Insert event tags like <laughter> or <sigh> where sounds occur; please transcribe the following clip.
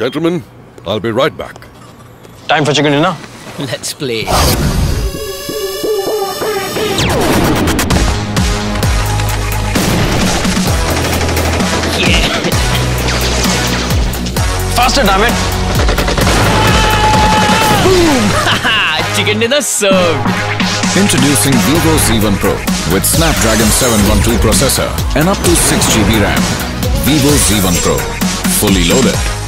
Gentlemen, I'll be right back. Time for chicken dinner. Let's play. <laughs> Faster, damn it. <laughs> Chicken dinner served. Introducing Vivo Z1 Pro with Snapdragon 712 processor and up to 6GB RAM. Vivo Z1 Pro, fully loaded.